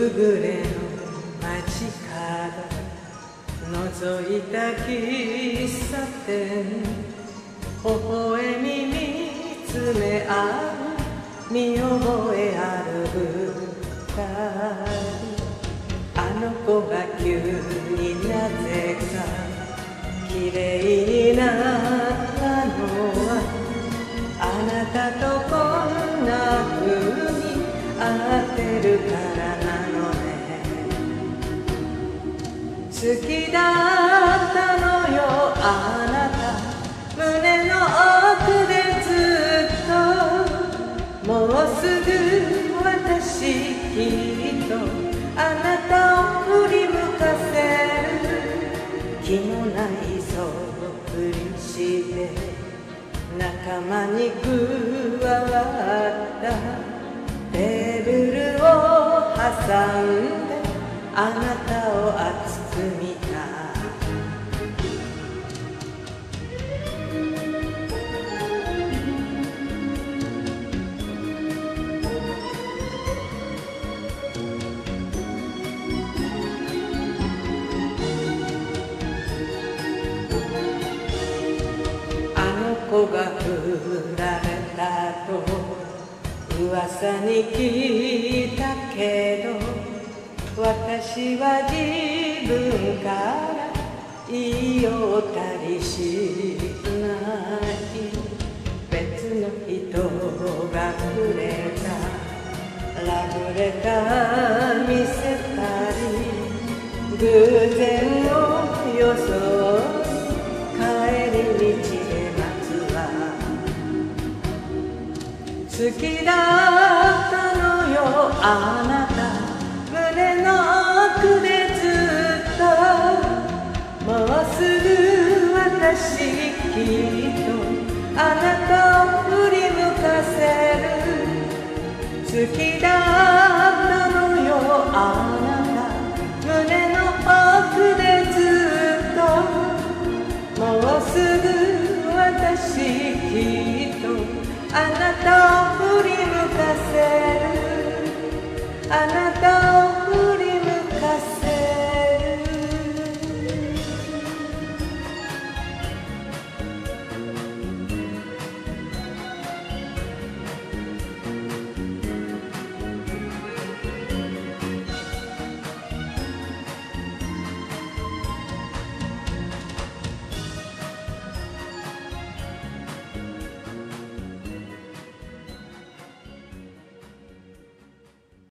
夕暮れの街角覗いた喫茶店微笑み見つめ合う見覚えある二人。あの子が急になぜか綺麗になったのはあなたとこんな風に会ってるから。好きだったのよあなた。胸の奥でずっともうすぐ私きっとあなたを振り向かせる気のないそぶりして仲間に加わった。テーブルを挟んであなたを噂に聞いたけど私は自分から言いよったりしない。別の人がくれた。ラブレター見せたり偶然を装い帰り道で待つわ。好きだしいとあなたを振り向かせる好きだったのよあなた胸の奥でずっともうすぐ私きっとあなたを振り向かせる。あなたを